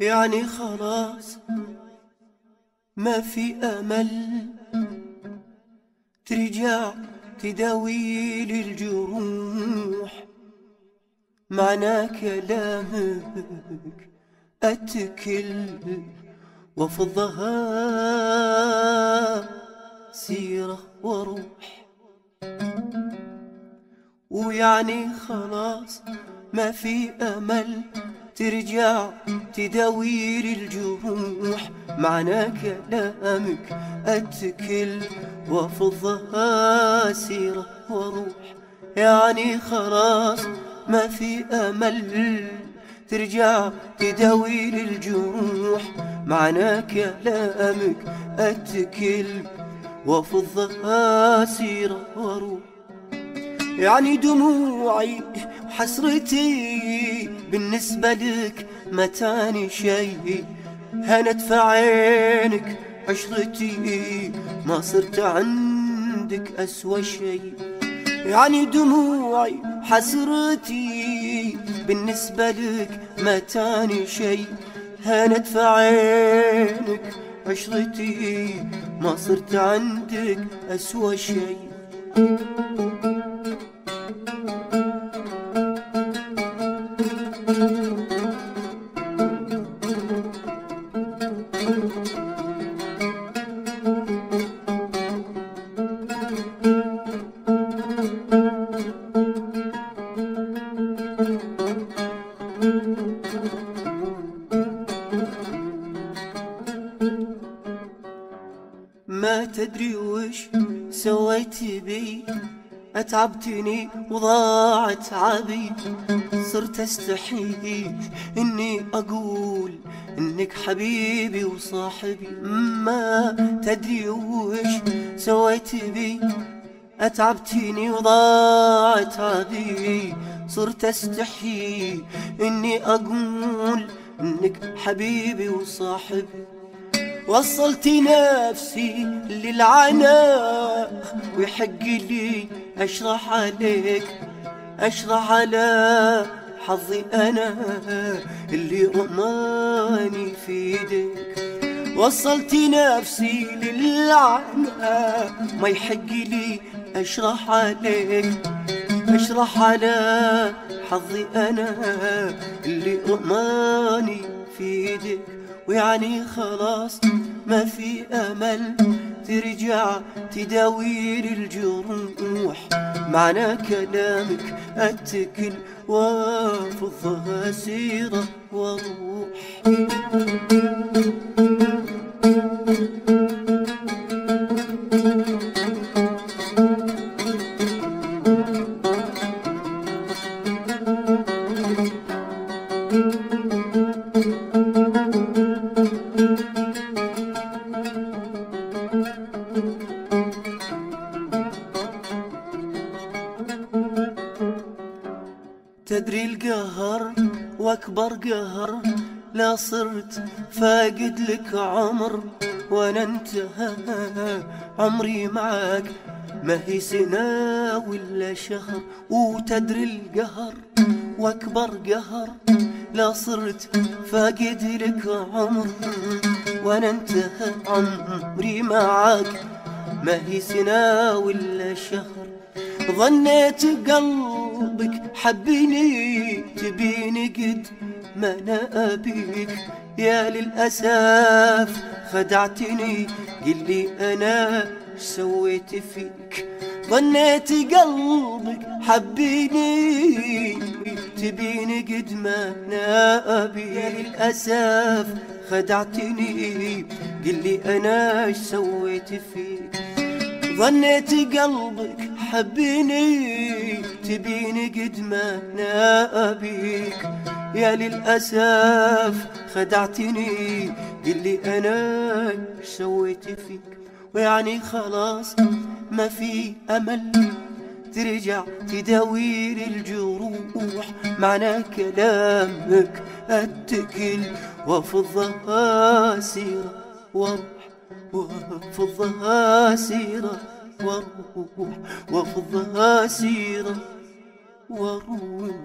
يعني خلاص ما في أمل ترجع تداوي لي الجروح معنى كلامك أتكل وفضها سيرة وروح. ويعني خلاص ما في أمل ترجع تداوي لي الجروح معنى كلامك أتكل وفضها سيرة وروح. يعني خلاص ما في أمل ترجع تداوي لي الجروح معنى كلامك أتكل وفضها سيرة وروح. يعني دموعي وحسرتي بالنسبة لك ما تاني شي هنت في عينك عشرتي ما صرت عندك أسوى شي يعني دموعي حسرتي بالنسبة لك ما تاني شي هانت في عينك عشرتي ما صرت عندك أسوى شي ما تدري وش سويت بي؟ أتعبتني وضاع تعبي. صرت أستحي إني أقول إنك حبيبي وصاحبي. ما تدري وش سويت بي؟ أتعبتني وضاع تعبي. صرت استحي إني أقول إنك حبيبي وصاحبي وصلت نفسي للعناء ويحق لي أشرح عليك أشرح على حظي أنا اللي رماني في ايديك وصلت نفسي للعناء ما يحق لي أشرح عليك. أشرح على حظي أنا اللي رماني في ايديك ويعني خلاص ما في أمل ترجع تداوي الجروح. معنى كلامك أتكل وافضها سيرة وروح تدري القهر وأكبر قهر لا صرت فاقد لك عمر وأنا انتهى عمري معاك ما هي سنة ولا شهر وتدري القهر وأكبر قهر لا صرت فاقد لك عمر وأنا انتهى عمري معاك ما هي سنة ولا شهر ظنيت قلبك حبيني تبيني قد ما أنا أبيك. يا للأسف خدعتني قل لي أنا سويت فيك؟ ظنيت قلبك حبيني تبيني قد ما أنا أبيك. يا للأسف خدعتني قل لي أنا سويت فيك؟ ظنيت قلبك حبيني تبيني قد ما أنا ابيك يا للاسف خدعتني قل لي أنا سويت فيك ويعني خلاص ما في امل ترجع تداوي لي الجروح معنى كلامك اتكل وافضها سيره وأروح وافضها سيره وأروح وأفضها سيرة وأروح